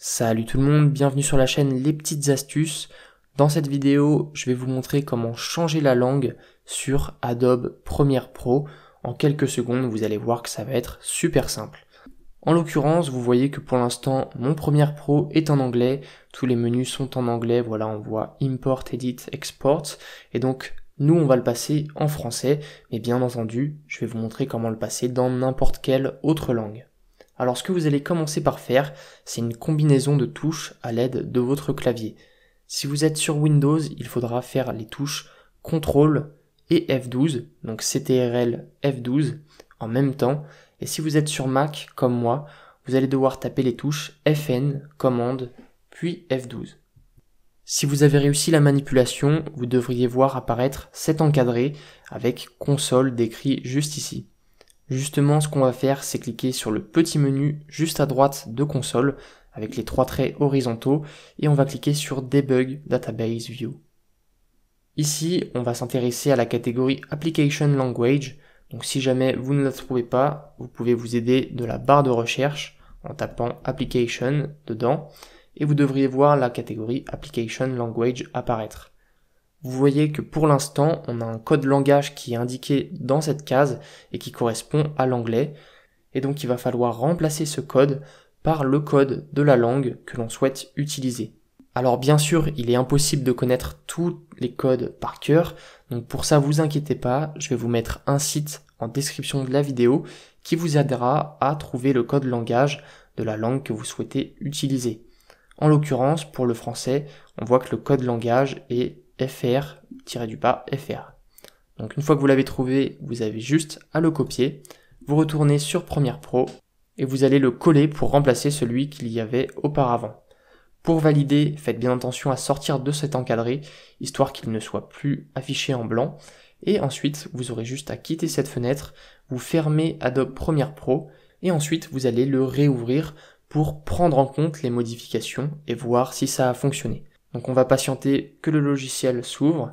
Salut tout le monde, bienvenue sur la chaîne Les Petites Astuces. Dans cette vidéo, je vais vous montrer comment changer la langue sur Adobe Premiere Pro. En quelques secondes, vous allez voir que ça va être super simple. En l'occurrence, vous voyez que pour l'instant, mon Premiere Pro est en anglais, tous les menus sont en anglais, voilà, on voit Import, Edit, Export, et donc nous, on va le passer en français, mais bien entendu, je vais vous montrer comment le passer dans n'importe quelle autre langue. Alors ce que vous allez commencer par faire, c'est une combinaison de touches à l'aide de votre clavier. Si vous êtes sur Windows, il faudra faire les touches CTRL et F12, donc CTRL F12 en même temps. Et si vous êtes sur Mac, comme moi, vous allez devoir taper les touches FN, commande, puis F12. Si vous avez réussi la manipulation, vous devriez voir apparaître cet encadré avec console décrit juste ici. Justement, ce qu'on va faire, c'est cliquer sur le petit menu juste à droite de console avec les trois traits horizontaux et on va cliquer sur Debug Database View. Ici, on va s'intéresser à la catégorie Application Language. Donc si jamais vous ne la trouvez pas, vous pouvez vous aider de la barre de recherche en tapant Application dedans et vous devriez voir la catégorie Application Language apparaître vous voyez que pour l'instant, on a un code langage qui est indiqué dans cette case et qui correspond à l'anglais. Et donc il va falloir remplacer ce code par le code de la langue que l'on souhaite utiliser. Alors bien sûr, il est impossible de connaître tous les codes par cœur, donc pour ça vous inquiétez pas, je vais vous mettre un site en description de la vidéo qui vous aidera à trouver le code langage de la langue que vous souhaitez utiliser. En l'occurrence, pour le français, on voit que le code langage est fr-du-bas fr. Donc une fois que vous l'avez trouvé, vous avez juste à le copier, vous retournez sur Premiere Pro et vous allez le coller pour remplacer celui qu'il y avait auparavant. Pour valider, faites bien attention à sortir de cet encadré, histoire qu'il ne soit plus affiché en blanc. Et ensuite, vous aurez juste à quitter cette fenêtre, vous fermez Adobe Premiere Pro, et ensuite vous allez le réouvrir pour prendre en compte les modifications et voir si ça a fonctionné. Donc on va patienter que le logiciel s'ouvre.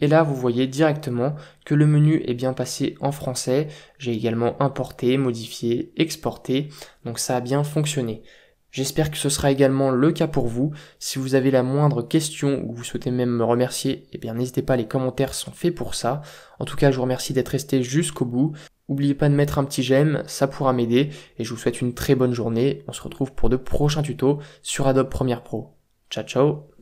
Et là, vous voyez directement que le menu est bien passé en français. J'ai également importé, modifié, exporté. Donc ça a bien fonctionné. J'espère que ce sera également le cas pour vous. Si vous avez la moindre question ou vous souhaitez même me remercier, eh bien n'hésitez pas, les commentaires sont faits pour ça. En tout cas, je vous remercie d'être resté jusqu'au bout. N'oubliez pas de mettre un petit j'aime, ça pourra m'aider. Et je vous souhaite une très bonne journée. On se retrouve pour de prochains tutos sur Adobe Premiere Pro. Ciao ciao